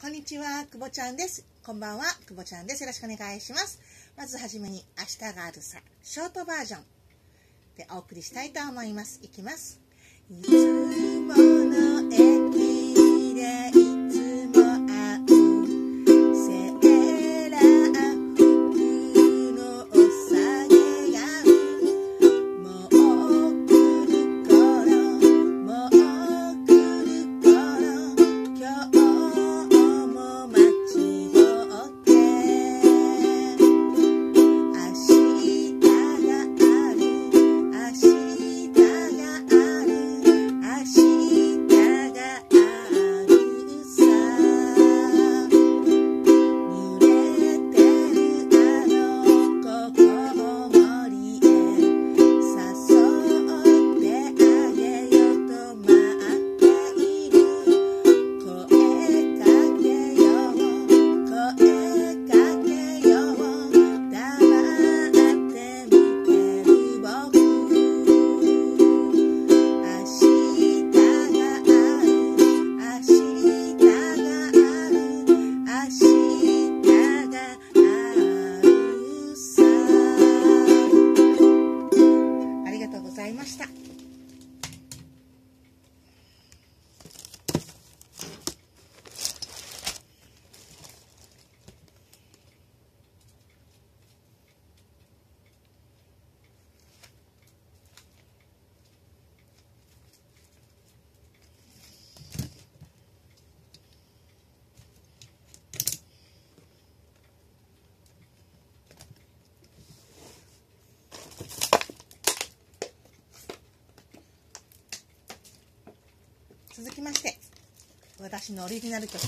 こんにちは、くぼちゃんです。こんばんは、くぼちゃんです。よろしくお願いします。まずはじめに、明日があるさ、ショートバージョンでお送りしたいと思います。いきます。いました。続きまして私のオリジナル曲。